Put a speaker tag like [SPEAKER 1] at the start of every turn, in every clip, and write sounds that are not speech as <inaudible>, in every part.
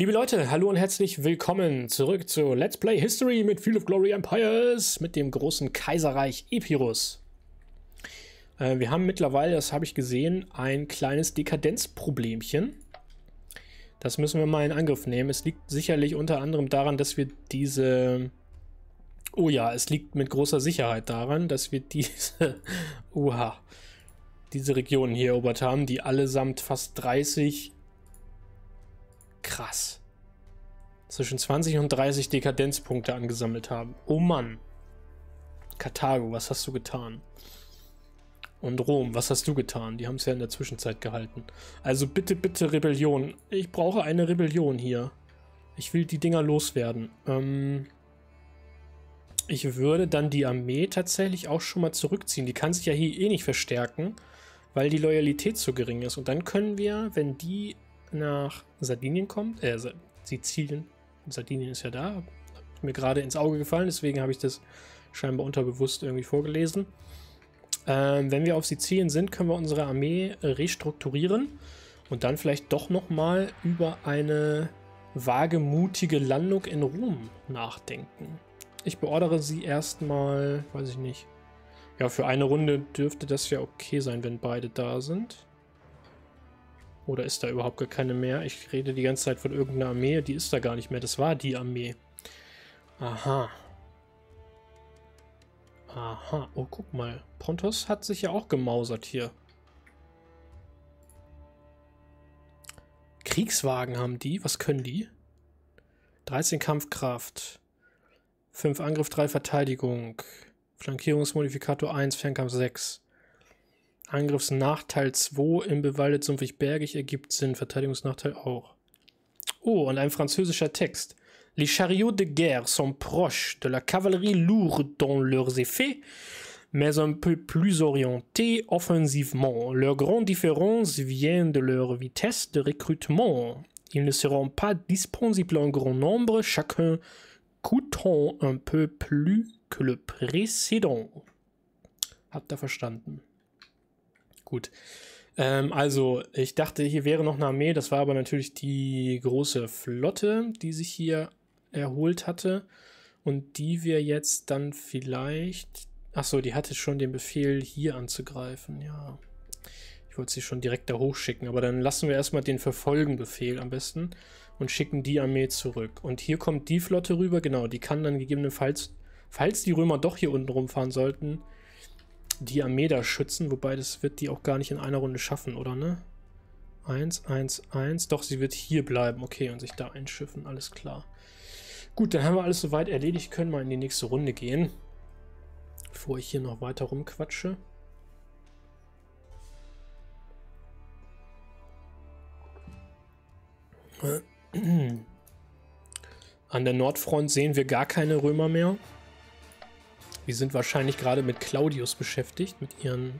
[SPEAKER 1] Liebe Leute, hallo und herzlich willkommen zurück zu Let's Play History mit Field of Glory Empires mit dem großen Kaiserreich Epirus. Äh, wir haben mittlerweile, das habe ich gesehen, ein kleines Dekadenzproblemchen. Das müssen wir mal in Angriff nehmen. Es liegt sicherlich unter anderem daran, dass wir diese... Oh ja, es liegt mit großer Sicherheit daran, dass wir diese... <laughs> Uha. Diese Regionen hier erobert haben, die allesamt fast 30 Krass. Zwischen 20 und 30 Dekadenzpunkte angesammelt haben. Oh Mann. Karthago, was hast du getan? Und Rom, was hast du getan? Die haben es ja in der Zwischenzeit gehalten. Also bitte, bitte Rebellion. Ich brauche eine Rebellion hier. Ich will die Dinger loswerden. Ähm ich würde dann die Armee tatsächlich auch schon mal zurückziehen. Die kann sich ja hier eh nicht verstärken, weil die Loyalität zu gering ist. Und dann können wir, wenn die nach Sardinien kommt, äh, Sizilien, Sardinien ist ja da, ist mir gerade ins Auge gefallen, deswegen habe ich das scheinbar unterbewusst irgendwie vorgelesen. Ähm, wenn wir auf Sizilien sind, können wir unsere Armee restrukturieren und dann vielleicht doch nochmal über eine wagemutige Landung in Rom nachdenken. Ich beordere sie erstmal, weiß ich nicht. Ja, für eine Runde dürfte das ja okay sein, wenn beide da sind. Oder ist da überhaupt gar keine mehr? Ich rede die ganze Zeit von irgendeiner Armee. Die ist da gar nicht mehr. Das war die Armee. Aha. Aha. Oh, guck mal. Pontos hat sich ja auch gemausert hier. Kriegswagen haben die. Was können die? 13 Kampfkraft. 5 Angriff, 3 Verteidigung. Flankierungsmodifikator 1, Fernkampf 6. Angriffsnachteil 2 im bewaldet sumpfig-bergig ergibt Sinn. Verteidigungsnachteil auch. Oh, und ein französischer Text. Les chariots de guerre sont proches de la cavalerie lourde dans leurs effets, mais un peu plus orientés offensivement. Leur grande différence vient de leur vitesse de recrutement. Ils ne seront pas disponibles en grand nombre, chacun coûtant un peu plus que le précédent. Habt ihr verstanden? Gut. Ähm, also, ich dachte, hier wäre noch eine Armee. Das war aber natürlich die große Flotte, die sich hier erholt hatte. Und die wir jetzt dann vielleicht. Achso, die hatte schon den Befehl, hier anzugreifen. Ja. Ich wollte sie schon direkt da hochschicken. Aber dann lassen wir erstmal den Verfolgen-Befehl am besten und schicken die Armee zurück. Und hier kommt die Flotte rüber. Genau, die kann dann gegebenenfalls, falls die Römer doch hier unten rumfahren sollten, die Armee da schützen, wobei das wird die auch gar nicht in einer Runde schaffen, oder ne? 1, 1, 1. Doch, sie wird hier bleiben. Okay, und sich da einschiffen. Alles klar. Gut, dann haben wir alles soweit erledigt. Können wir in die nächste Runde gehen. Bevor ich hier noch weiter rumquatsche. An der Nordfront sehen wir gar keine Römer mehr. Die sind wahrscheinlich gerade mit Claudius beschäftigt, mit, ihren,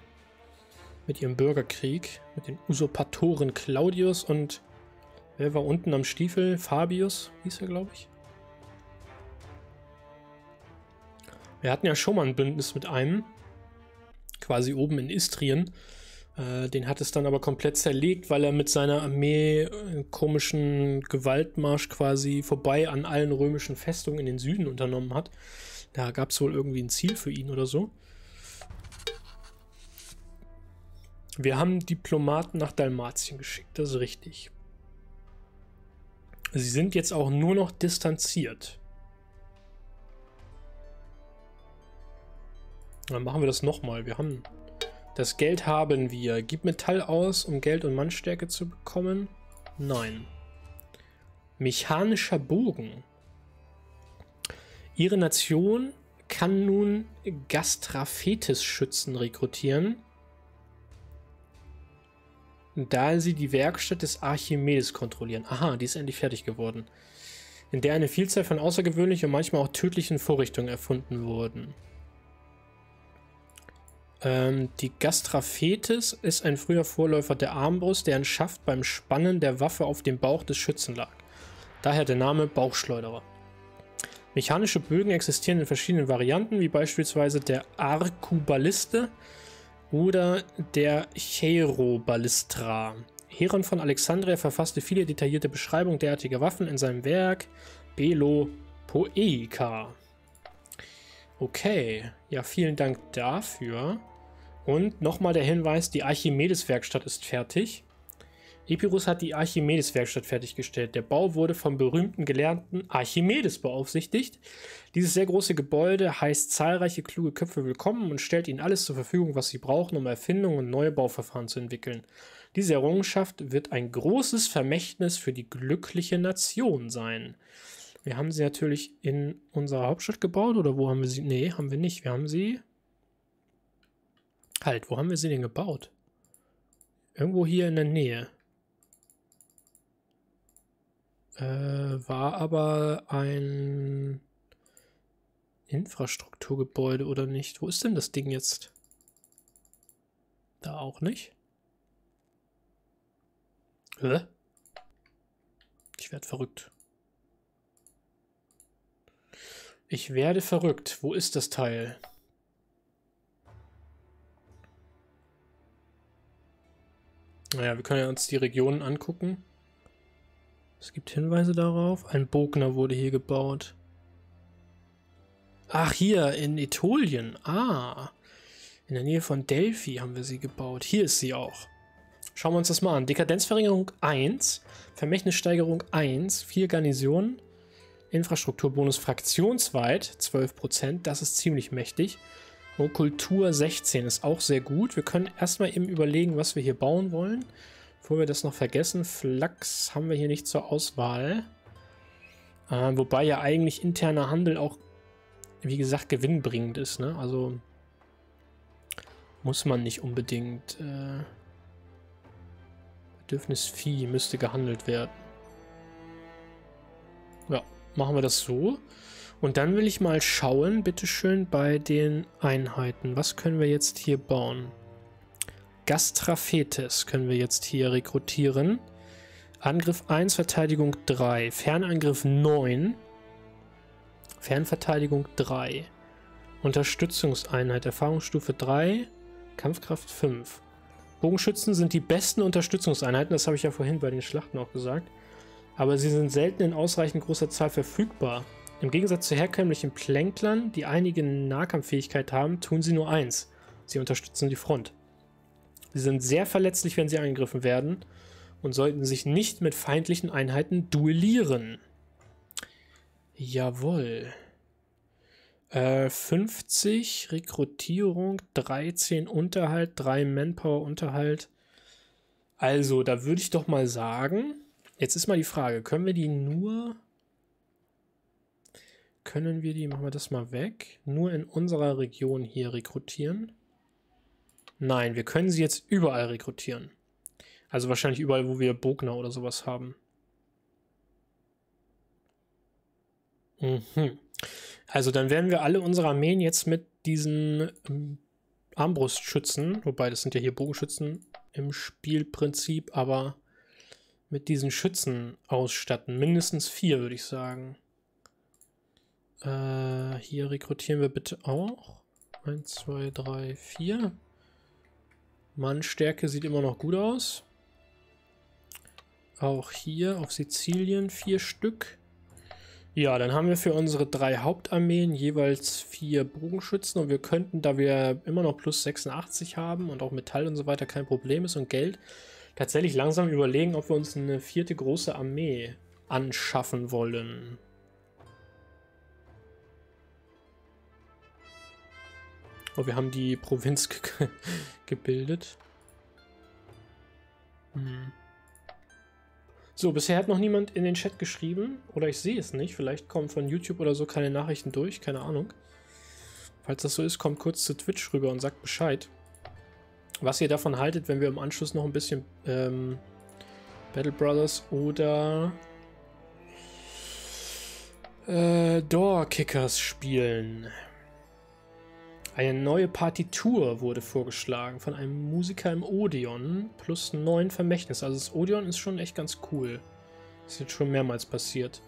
[SPEAKER 1] mit ihrem Bürgerkrieg, mit den Usurpatoren Claudius und wer war unten am Stiefel? Fabius hieß er, glaube ich. Wir hatten ja schon mal ein Bündnis mit einem, quasi oben in Istrien. Äh, den hat es dann aber komplett zerlegt, weil er mit seiner Armee einen komischen Gewaltmarsch quasi vorbei an allen römischen Festungen in den Süden unternommen hat. Da gab es wohl irgendwie ein Ziel für ihn oder so. Wir haben Diplomaten nach Dalmatien geschickt, das ist richtig. Sie sind jetzt auch nur noch distanziert. Dann machen wir das nochmal. Wir haben das Geld haben wir. Gib Metall aus, um Geld und Mannstärke zu bekommen. Nein. Mechanischer Bogen. Ihre Nation kann nun Gastraphetes-Schützen rekrutieren, da sie die Werkstatt des Archimedes kontrollieren. Aha, die ist endlich fertig geworden. In der eine Vielzahl von außergewöhnlichen und manchmal auch tödlichen Vorrichtungen erfunden wurden. Ähm, die Gastraphetes ist ein früher Vorläufer der Armbrust, deren Schaft beim Spannen der Waffe auf dem Bauch des Schützen lag. Daher der Name Bauchschleuderer. Mechanische Bögen existieren in verschiedenen Varianten, wie beispielsweise der Arcuballiste oder der Cheirobalistra. Heron von Alexandria verfasste viele detaillierte Beschreibungen derartiger Waffen in seinem Werk Belo Poetica. Okay, ja, vielen Dank dafür. Und nochmal der Hinweis, die Archimedes-Werkstatt ist fertig. Epirus hat die Archimedes-Werkstatt fertiggestellt. Der Bau wurde vom berühmten Gelernten Archimedes beaufsichtigt. Dieses sehr große Gebäude heißt zahlreiche kluge Köpfe willkommen und stellt ihnen alles zur Verfügung, was sie brauchen, um Erfindungen und neue Bauverfahren zu entwickeln. Diese Errungenschaft wird ein großes Vermächtnis für die glückliche Nation sein. Wir haben sie natürlich in unserer Hauptstadt gebaut oder wo haben wir sie? Nee, haben wir nicht. Wir haben sie. Halt, wo haben wir sie denn gebaut? Irgendwo hier in der Nähe. Äh, war aber ein Infrastrukturgebäude oder nicht? Wo ist denn das Ding jetzt? Da auch nicht? Hä? Ich werde verrückt. Ich werde verrückt. Wo ist das Teil? Naja, wir können ja uns die Regionen angucken. Es gibt Hinweise darauf. Ein Bogner wurde hier gebaut. Ach, hier in Ätolien. Ah. In der Nähe von Delphi haben wir sie gebaut. Hier ist sie auch. Schauen wir uns das mal an. Dekadenzverringerung 1, Vermächtnissteigerung 1, 4 Garnisonen, Infrastrukturbonus fraktionsweit 12%, das ist ziemlich mächtig. Und Kultur 16 ist auch sehr gut. Wir können erstmal eben überlegen, was wir hier bauen wollen. Bevor wir das noch vergessen, Flachs haben wir hier nicht zur Auswahl. Äh, wobei ja eigentlich interner Handel auch, wie gesagt, gewinnbringend ist. Ne? Also muss man nicht unbedingt. Äh, Bedürfnis müsste gehandelt werden. Ja, machen wir das so. Und dann will ich mal schauen, bitteschön, bei den Einheiten. Was können wir jetzt hier bauen? Gastraphetes können wir jetzt hier rekrutieren. Angriff 1, Verteidigung 3. Fernangriff 9. Fernverteidigung 3. Unterstützungseinheit, Erfahrungsstufe 3. Kampfkraft 5. Bogenschützen sind die besten Unterstützungseinheiten, das habe ich ja vorhin bei den Schlachten auch gesagt. Aber sie sind selten in ausreichend großer Zahl verfügbar. Im Gegensatz zu herkömmlichen Plänklern, die einige Nahkampffähigkeit haben, tun sie nur eins. Sie unterstützen die Front. Sie sind sehr verletzlich, wenn sie angegriffen werden und sollten sich nicht mit feindlichen Einheiten duellieren. Jawohl. Äh, 50 Rekrutierung, 13 Unterhalt, 3 Manpower Unterhalt. Also, da würde ich doch mal sagen, jetzt ist mal die Frage, können wir die nur können wir die, machen wir das mal weg, nur in unserer Region hier rekrutieren? Nein, wir können sie jetzt überall rekrutieren. Also wahrscheinlich überall, wo wir Bogner oder sowas haben. Mhm. Also dann werden wir alle unsere Armeen jetzt mit diesen ähm, Armbrustschützen, wobei das sind ja hier Bogenschützen im Spielprinzip, aber mit diesen Schützen ausstatten. Mindestens vier, würde ich sagen. Äh, hier rekrutieren wir bitte auch. 1, 2, 3, 4. Mannstärke sieht immer noch gut aus. Auch hier auf Sizilien vier Stück. Ja, dann haben wir für unsere drei Hauptarmeen jeweils vier Bogenschützen und wir könnten, da wir immer noch plus 86 haben und auch Metall und so weiter kein Problem ist und Geld, tatsächlich langsam überlegen, ob wir uns eine vierte große Armee anschaffen wollen. Oh, wir haben die Provinz <laughs> ge gebildet. Hm. So, bisher hat noch niemand in den Chat geschrieben. Oder ich sehe es nicht. Vielleicht kommen von YouTube oder so keine Nachrichten durch. Keine Ahnung. Falls das so ist, kommt kurz zu Twitch rüber und sagt Bescheid. Was ihr davon haltet, wenn wir im Anschluss noch ein bisschen ähm, Battle Brothers oder äh, Door Kickers spielen. Eine neue Partitur wurde vorgeschlagen von einem Musiker im Odeon plus neun Vermächtnis. Also das Odeon ist schon echt ganz cool. Das ist jetzt schon mehrmals passiert.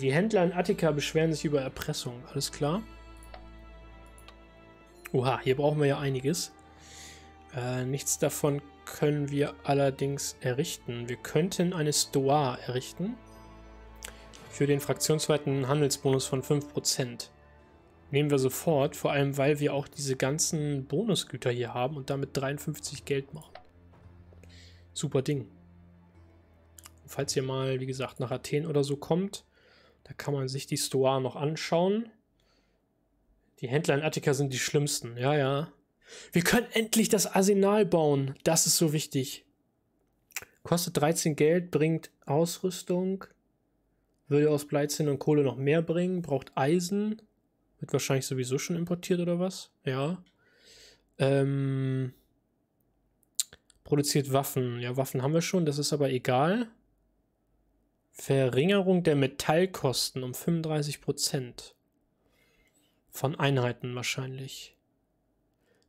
[SPEAKER 1] Die Händler in Attika beschweren sich über Erpressung. Alles klar? Oha, hier brauchen wir ja einiges. Äh, nichts davon können wir allerdings errichten. Wir könnten eine Stoa errichten. Für den fraktionsweiten Handelsbonus von 5%. Nehmen wir sofort, vor allem weil wir auch diese ganzen Bonusgüter hier haben und damit 53 Geld machen. Super Ding. Falls ihr mal, wie gesagt, nach Athen oder so kommt, da kann man sich die Stoa noch anschauen. Die Händler in Attika sind die schlimmsten. Ja, ja. Wir können endlich das Arsenal bauen. Das ist so wichtig. Kostet 13 Geld, bringt Ausrüstung. Würde aus Bleizinn und Kohle noch mehr bringen. Braucht Eisen. Wird wahrscheinlich sowieso schon importiert oder was? Ja. Ähm, produziert Waffen. Ja, Waffen haben wir schon, das ist aber egal. Verringerung der Metallkosten um 35%. Von Einheiten wahrscheinlich.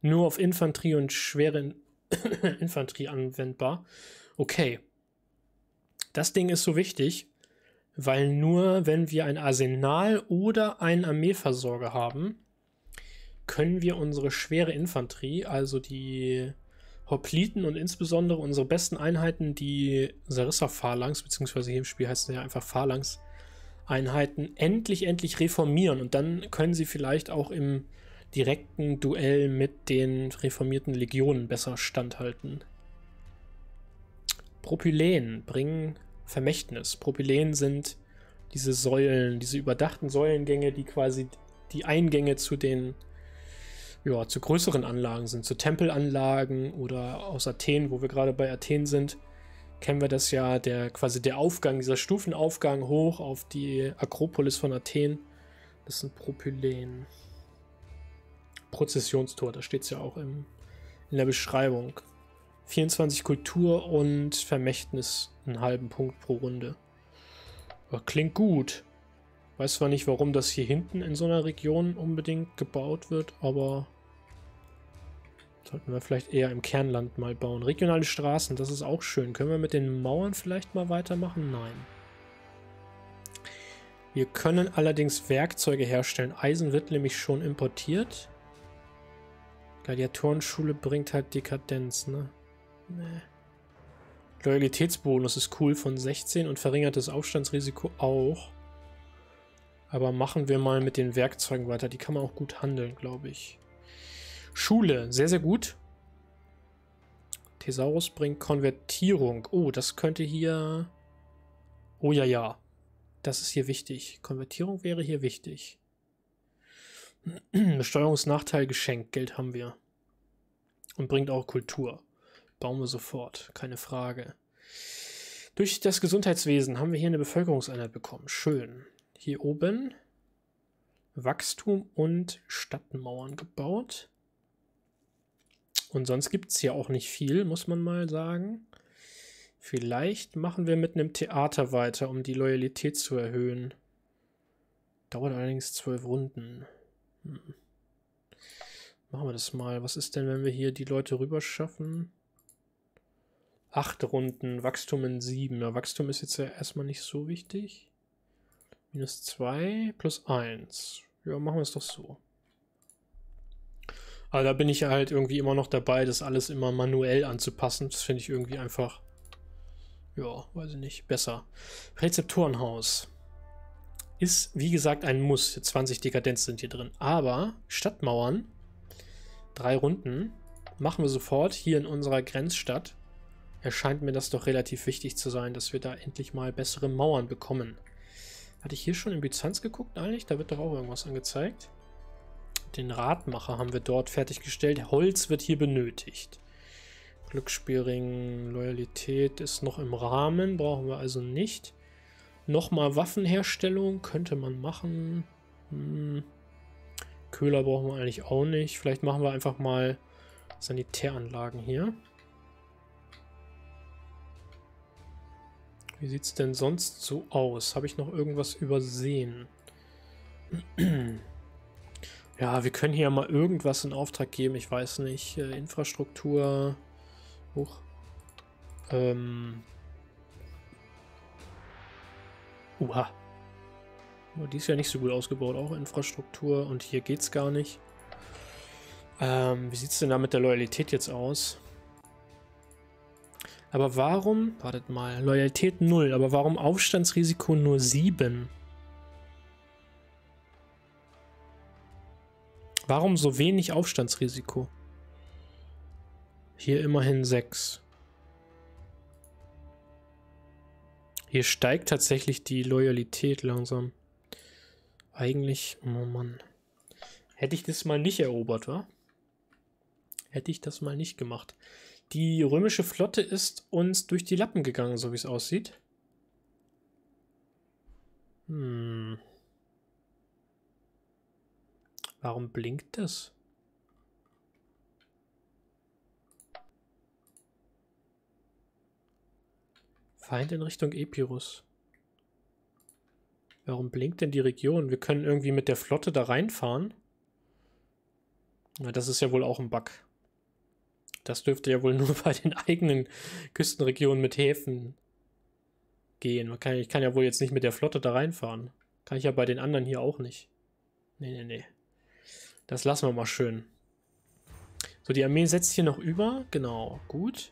[SPEAKER 1] Nur auf Infanterie und schwere <coughs> Infanterie anwendbar. Okay. Das Ding ist so wichtig, weil nur wenn wir ein Arsenal oder einen Armeeversorger haben, können wir unsere schwere Infanterie, also die Hopliten und insbesondere unsere besten Einheiten, die Sarissa-Phalanx, beziehungsweise hier im Spiel heißt es ja einfach Phalanx-Einheiten, endlich, endlich reformieren. Und dann können sie vielleicht auch im direkten Duell mit den reformierten Legionen besser standhalten. Propylen bringen Vermächtnis. Propylen sind diese Säulen, diese überdachten Säulengänge, die quasi die Eingänge zu den ja, zu größeren Anlagen sind, zu Tempelanlagen oder aus Athen, wo wir gerade bei Athen sind, kennen wir das ja, der quasi der Aufgang, dieser Stufenaufgang hoch auf die Akropolis von Athen. Das sind Propylen. Prozessionstor, da steht es ja auch im, in der Beschreibung. 24 Kultur und Vermächtnis einen halben Punkt pro Runde. Aber klingt gut. Weiß zwar nicht, warum das hier hinten in so einer Region unbedingt gebaut wird, aber sollten wir vielleicht eher im Kernland mal bauen. Regionale Straßen, das ist auch schön. Können wir mit den Mauern vielleicht mal weitermachen? Nein. Wir können allerdings Werkzeuge herstellen. Eisen wird nämlich schon importiert. Gladiatorenschule bringt halt Dekadenz, ne? Nee. Loyalitätsbonus ist cool von 16 und verringertes Aufstandsrisiko auch. Aber machen wir mal mit den Werkzeugen weiter. Die kann man auch gut handeln, glaube ich. Schule, sehr, sehr gut. Thesaurus bringt Konvertierung. Oh, das könnte hier... Oh ja, ja. Das ist hier wichtig. Konvertierung wäre hier wichtig. <clears throat> Besteuerungsnachteil geschenkt. Geld haben wir. Und bringt auch Kultur. Bauen wir sofort. Keine Frage. Durch das Gesundheitswesen haben wir hier eine Bevölkerungseinheit bekommen. Schön hier oben Wachstum und Stadtmauern gebaut. Und sonst gibt es hier auch nicht viel, muss man mal sagen. Vielleicht machen wir mit einem Theater weiter, um die Loyalität zu erhöhen. Dauert allerdings zwölf Runden. Hm. Machen wir das mal. Was ist denn, wenn wir hier die Leute rüber schaffen? Acht Runden, Wachstum in sieben. Ja, Wachstum ist jetzt ja erstmal nicht so wichtig. Minus 2 plus 1. Ja, machen wir es doch so. Aber da bin ich halt irgendwie immer noch dabei, das alles immer manuell anzupassen. Das finde ich irgendwie einfach, ja, weiß ich nicht, besser. Rezeptorenhaus ist, wie gesagt, ein Muss. 20 Dekadenz sind hier drin. Aber Stadtmauern, drei Runden, machen wir sofort hier in unserer Grenzstadt. Erscheint mir das doch relativ wichtig zu sein, dass wir da endlich mal bessere Mauern bekommen. Hatte ich hier schon in Byzanz geguckt eigentlich? Da wird doch auch irgendwas angezeigt. Den Radmacher haben wir dort fertiggestellt. Holz wird hier benötigt. Glücksspielring, Loyalität ist noch im Rahmen, brauchen wir also nicht. Nochmal Waffenherstellung könnte man machen. Hm. Köhler brauchen wir eigentlich auch nicht. Vielleicht machen wir einfach mal Sanitäranlagen hier. Wie sieht es denn sonst so aus? Habe ich noch irgendwas übersehen? <clears throat> ja, wir können hier mal irgendwas in Auftrag geben. Ich weiß nicht. Äh, Infrastruktur. Hoch. Ähm. Uha. Die ist ja nicht so gut ausgebaut. Auch Infrastruktur. Und hier geht's gar nicht. Ähm, wie sieht es denn da mit der Loyalität jetzt aus? Aber warum, wartet mal, Loyalität 0, aber warum Aufstandsrisiko nur 7? Warum so wenig Aufstandsrisiko? Hier immerhin 6. Hier steigt tatsächlich die Loyalität langsam. Eigentlich, oh Mann. Hätte ich das mal nicht erobert, wa? Hätte ich das mal nicht gemacht. Die römische Flotte ist uns durch die Lappen gegangen, so wie es aussieht. Hm. Warum blinkt das? Feind in Richtung Epirus. Warum blinkt denn die Region? Wir können irgendwie mit der Flotte da reinfahren. Na, das ist ja wohl auch ein Bug. Das dürfte ja wohl <laughs> nur bei den eigenen Küstenregionen mit Häfen gehen. Kann, ich kann ja wohl jetzt nicht mit der Flotte da reinfahren. Kann ich ja bei den anderen hier auch nicht. Nee, nee, nee. Das lassen wir mal schön. So, die Armee setzt hier noch über. Genau, gut.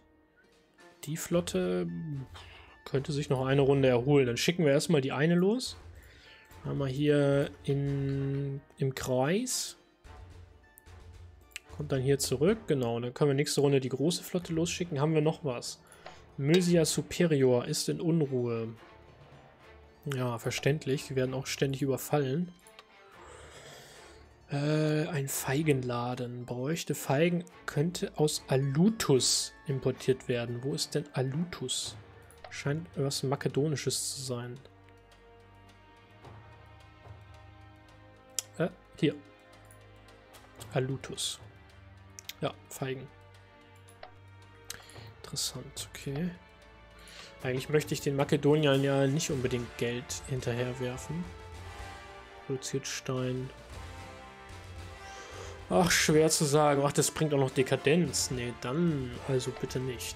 [SPEAKER 1] Die Flotte könnte sich noch eine Runde erholen. Dann schicken wir erstmal die eine los. Haben wir hier in, im Kreis. Kommt dann hier zurück. Genau, dann können wir nächste Runde die große Flotte losschicken. Haben wir noch was? Mösia Superior ist in Unruhe. Ja, verständlich. Die werden auch ständig überfallen. Äh, ein Feigenladen. Bräuchte Feigen könnte aus Alutus importiert werden. Wo ist denn Alutus? Scheint was Makedonisches zu sein. Äh, hier. Alutus. Ja, Feigen. Interessant, okay. Eigentlich möchte ich den Makedoniern ja nicht unbedingt Geld hinterherwerfen. Produziert Stein. Ach, schwer zu sagen. Ach, das bringt auch noch Dekadenz. Nee, dann also bitte nicht.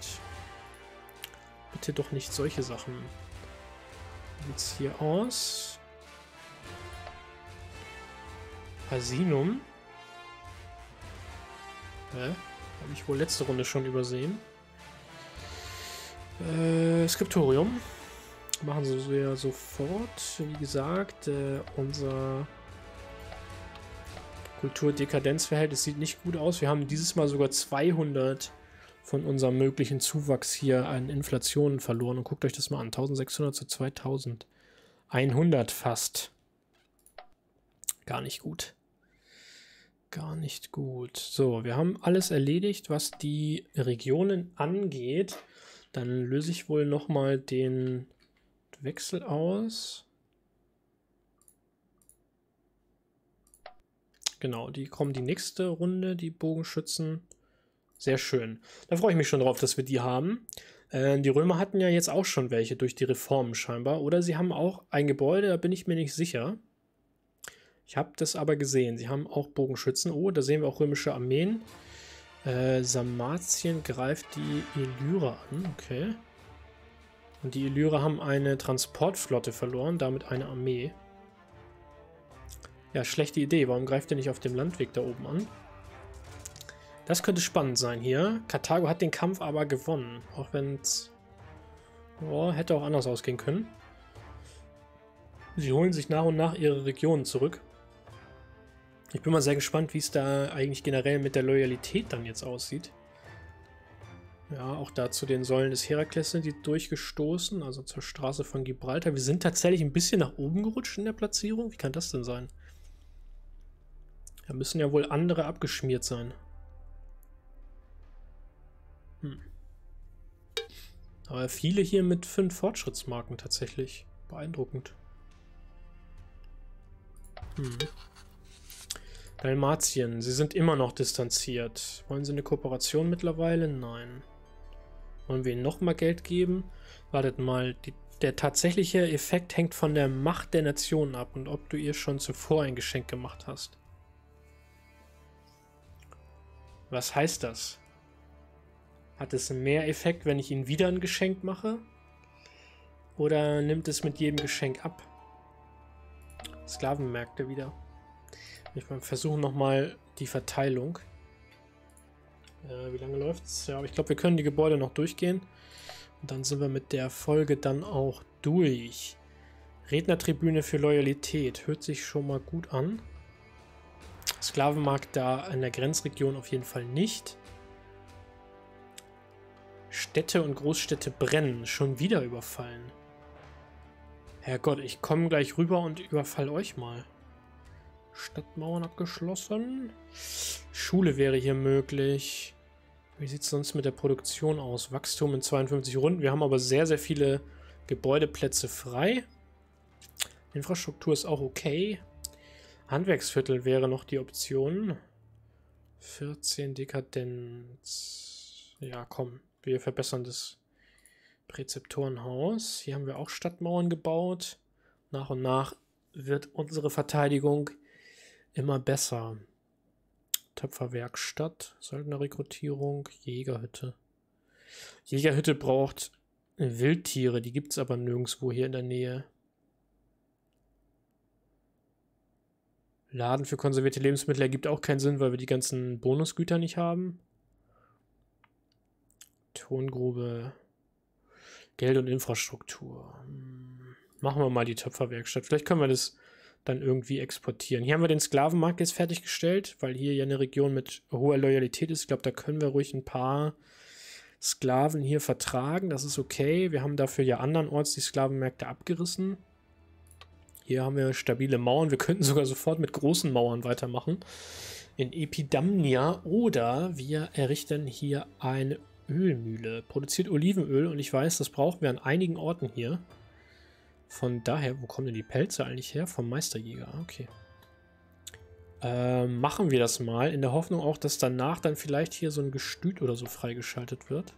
[SPEAKER 1] Bitte doch nicht solche Sachen. Sieht's hier aus? Asinum. Hä? Habe ich wohl letzte Runde schon übersehen. Äh, Skriptorium. Machen sie ja sofort. Wie gesagt, äh, unser Kultur-Dekadenzverhältnis sieht nicht gut aus. Wir haben dieses Mal sogar 200 von unserem möglichen Zuwachs hier an Inflation verloren. Und guckt euch das mal an. 1600 zu 2100 fast. Gar nicht gut gar nicht gut. So, wir haben alles erledigt, was die Regionen angeht. Dann löse ich wohl nochmal den Wechsel aus. Genau, die kommen die nächste Runde, die Bogenschützen. Sehr schön. Da freue ich mich schon drauf, dass wir die haben. Äh, die Römer hatten ja jetzt auch schon welche durch die Reformen scheinbar. Oder sie haben auch ein Gebäude, da bin ich mir nicht sicher. Ich habe das aber gesehen. Sie haben auch Bogenschützen. Oh, da sehen wir auch römische Armeen. Äh, Sarmatien greift die Illyrer an. Okay. Und die Illyrer haben eine Transportflotte verloren, damit eine Armee. Ja, schlechte Idee. Warum greift ihr nicht auf dem Landweg da oben an? Das könnte spannend sein hier. Karthago hat den Kampf aber gewonnen. Auch wenn es... Oh, hätte auch anders ausgehen können. Sie holen sich nach und nach ihre Regionen zurück. Ich bin mal sehr gespannt, wie es da eigentlich generell mit der Loyalität dann jetzt aussieht. Ja, auch da zu den Säulen des Herakles sind die durchgestoßen, also zur Straße von Gibraltar. Wir sind tatsächlich ein bisschen nach oben gerutscht in der Platzierung. Wie kann das denn sein? Da müssen ja wohl andere abgeschmiert sein. Hm. Aber viele hier mit fünf Fortschrittsmarken tatsächlich. Beeindruckend. Hm. Dalmatien, sie sind immer noch distanziert. Wollen sie eine Kooperation mittlerweile? Nein. Wollen wir ihnen nochmal Geld geben? Wartet mal, die, der tatsächliche Effekt hängt von der Macht der Nation ab und ob du ihr schon zuvor ein Geschenk gemacht hast. Was heißt das? Hat es mehr Effekt, wenn ich ihnen wieder ein Geschenk mache? Oder nimmt es mit jedem Geschenk ab? Sklavenmärkte wieder. Ich mal versuchen nochmal die Verteilung. Äh, wie lange läuft's? Ja, ich glaube, wir können die Gebäude noch durchgehen. Und dann sind wir mit der Folge dann auch durch. Rednertribüne für Loyalität. Hört sich schon mal gut an. Sklavenmarkt da in der Grenzregion auf jeden Fall nicht. Städte und Großstädte brennen. Schon wieder überfallen. Herrgott, ich komme gleich rüber und überfall euch mal. Stadtmauern abgeschlossen. Schule wäre hier möglich. Wie sieht es sonst mit der Produktion aus? Wachstum in 52 Runden. Wir haben aber sehr, sehr viele Gebäudeplätze frei. Infrastruktur ist auch okay. Handwerksviertel wäre noch die Option. 14 Dekadenz. Ja, komm. Wir verbessern das Präzeptorenhaus. Hier haben wir auch Stadtmauern gebaut. Nach und nach wird unsere Verteidigung immer besser. Töpferwerkstatt, Söldnerrekrutierung, Jägerhütte. Jägerhütte braucht Wildtiere, die gibt es aber nirgendwo hier in der Nähe. Laden für konservierte Lebensmittel ergibt auch keinen Sinn, weil wir die ganzen Bonusgüter nicht haben. Tongrube, Geld und Infrastruktur. Hm, machen wir mal die Töpferwerkstatt. Vielleicht können wir das dann irgendwie exportieren. Hier haben wir den Sklavenmarkt jetzt fertiggestellt, weil hier ja eine Region mit hoher Loyalität ist. Ich glaube, da können wir ruhig ein paar Sklaven hier vertragen. Das ist okay. Wir haben dafür ja andernorts die Sklavenmärkte abgerissen. Hier haben wir stabile Mauern. Wir könnten sogar sofort mit großen Mauern weitermachen. In Epidamnia. Oder wir errichten hier eine Ölmühle. Produziert Olivenöl und ich weiß, das brauchen wir an einigen Orten hier. Von daher, wo kommen denn die Pelze eigentlich her? Vom Meisterjäger, okay. Ähm, machen wir das mal, in der Hoffnung auch, dass danach dann vielleicht hier so ein Gestüt oder so freigeschaltet wird.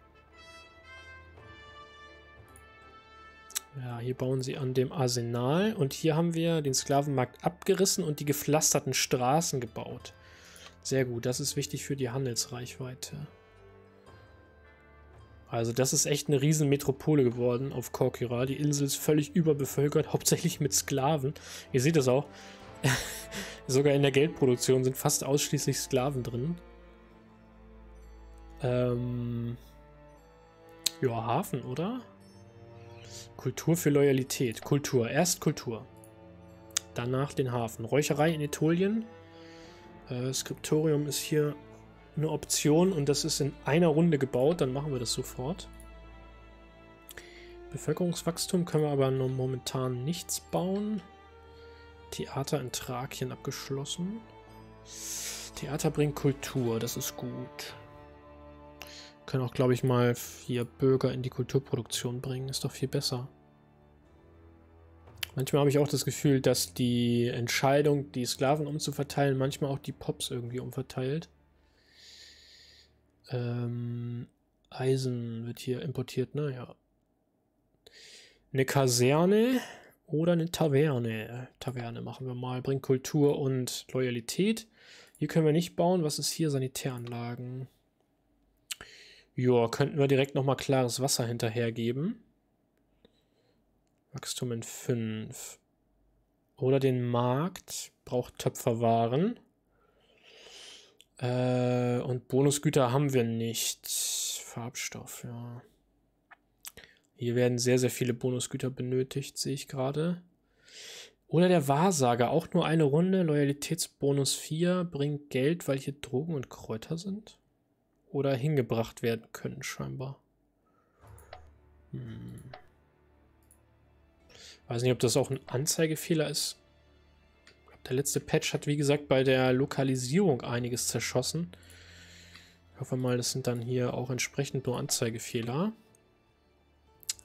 [SPEAKER 1] Ja, hier bauen sie an dem Arsenal und hier haben wir den Sklavenmarkt abgerissen und die gepflasterten Straßen gebaut. Sehr gut, das ist wichtig für die Handelsreichweite. Also das ist echt eine riesen Metropole geworden auf Korkira. Die Insel ist völlig überbevölkert, hauptsächlich mit Sklaven. Ihr seht es auch. <laughs> Sogar in der Geldproduktion sind fast ausschließlich Sklaven drin. Ähm ja, Hafen, oder? Kultur für Loyalität. Kultur. Erst Kultur. Danach den Hafen. Räucherei in Ätolien. Äh, Skriptorium ist hier eine Option und das ist in einer Runde gebaut, dann machen wir das sofort. Bevölkerungswachstum können wir aber nur momentan nichts bauen. Theater in Thrakien abgeschlossen. Theater bringt Kultur, das ist gut. Können auch, glaube ich, mal vier Bürger in die Kulturproduktion bringen, ist doch viel besser. Manchmal habe ich auch das Gefühl, dass die Entscheidung, die Sklaven umzuverteilen, manchmal auch die Pops irgendwie umverteilt. Ähm, Eisen wird hier importiert, naja. Ne? Eine Kaserne oder eine Taverne. Taverne machen wir mal. Bringt Kultur und Loyalität. Hier können wir nicht bauen. Was ist hier? Sanitäranlagen. Ja, könnten wir direkt nochmal klares Wasser hinterhergeben. Wachstum in 5. Oder den Markt. Braucht Töpferwaren. Äh, und Bonusgüter haben wir nicht. Farbstoff, ja. Hier werden sehr, sehr viele Bonusgüter benötigt, sehe ich gerade. Oder der Wahrsager, auch nur eine Runde. Loyalitätsbonus 4 bringt Geld, weil hier Drogen und Kräuter sind. Oder hingebracht werden können, scheinbar. Hm. Weiß nicht, ob das auch ein Anzeigefehler ist. Der letzte Patch hat, wie gesagt, bei der Lokalisierung einiges zerschossen. Ich hoffe mal, das sind dann hier auch entsprechend nur Anzeigefehler.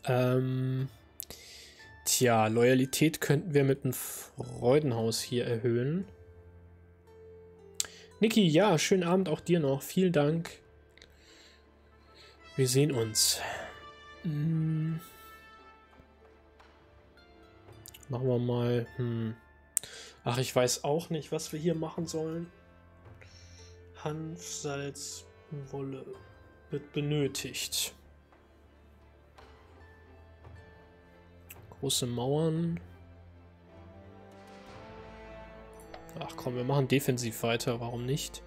[SPEAKER 1] Ähm, tja, Loyalität könnten wir mit einem Freudenhaus hier erhöhen. Niki, ja, schönen Abend auch dir noch. Vielen Dank. Wir sehen uns. Hm. Machen wir mal... Hm. Ach, ich weiß auch nicht, was wir hier machen sollen. Hanf, Salz, Wolle wird benötigt. Große Mauern. Ach komm, wir machen defensiv weiter, warum nicht?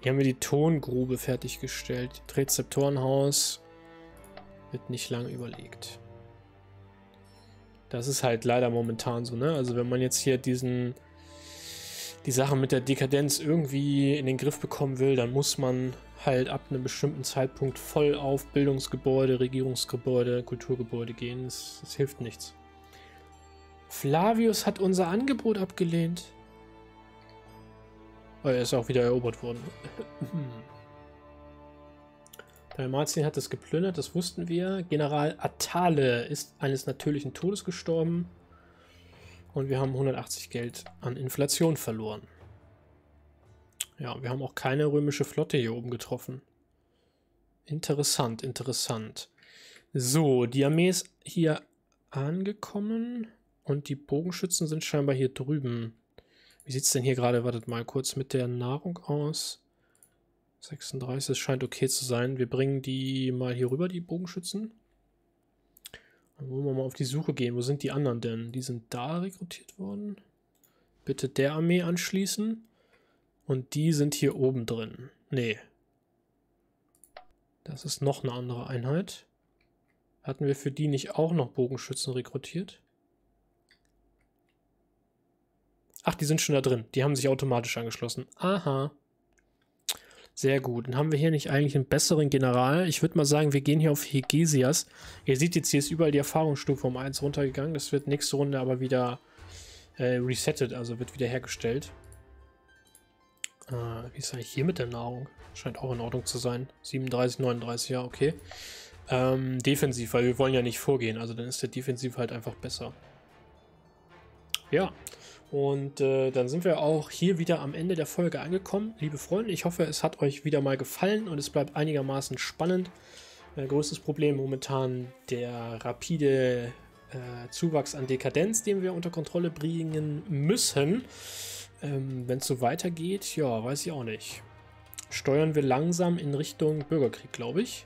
[SPEAKER 1] Hier haben wir die Tongrube fertiggestellt. Rezeptorenhaus wird nicht lang überlegt. Das ist halt leider momentan so, ne? Also wenn man jetzt hier diesen die Sache mit der Dekadenz irgendwie in den Griff bekommen will, dann muss man halt ab einem bestimmten Zeitpunkt voll auf Bildungsgebäude, Regierungsgebäude, Kulturgebäude gehen. Das, das hilft nichts. Flavius hat unser Angebot abgelehnt. Oh, er ist auch wieder erobert worden. <laughs> Dalmatien hat es geplündert, das wussten wir. General Atale ist eines natürlichen Todes gestorben. Und wir haben 180 Geld an Inflation verloren. Ja, wir haben auch keine römische Flotte hier oben getroffen. Interessant, interessant. So, die Armee ist hier angekommen und die Bogenschützen sind scheinbar hier drüben. Wie sieht es denn hier gerade, wartet mal kurz, mit der Nahrung aus? 36, das scheint okay zu sein. Wir bringen die mal hier rüber, die Bogenschützen. Dann wollen wir mal auf die Suche gehen. Wo sind die anderen denn? Die sind da rekrutiert worden. Bitte der Armee anschließen. Und die sind hier oben drin. Nee. Das ist noch eine andere Einheit. Hatten wir für die nicht auch noch Bogenschützen rekrutiert? Ach, die sind schon da drin. Die haben sich automatisch angeschlossen. Aha. Sehr gut. Dann haben wir hier nicht eigentlich einen besseren General. Ich würde mal sagen, wir gehen hier auf Hegesias. Ihr seht jetzt, hier ist überall die Erfahrungsstufe um 1 runtergegangen. Das wird nächste Runde aber wieder äh, resettet, also wird wieder hergestellt. Äh, wie ist eigentlich hier mit der Nahrung? Scheint auch in Ordnung zu sein. 37, 39, ja, okay. Ähm, defensiv, weil wir wollen ja nicht vorgehen. Also dann ist der Defensiv halt einfach besser. Ja, und äh, dann sind wir auch hier wieder am Ende der Folge angekommen. Liebe Freunde, ich hoffe, es hat euch wieder mal gefallen und es bleibt einigermaßen spannend. Mein größtes Problem momentan der rapide äh, Zuwachs an Dekadenz, den wir unter Kontrolle bringen müssen. Ähm, Wenn es so weitergeht, ja, weiß ich auch nicht. Steuern wir langsam in Richtung Bürgerkrieg, glaube ich.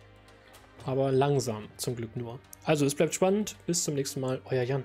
[SPEAKER 1] Aber langsam, zum Glück nur. Also, es bleibt spannend. Bis zum nächsten Mal. Euer Jan.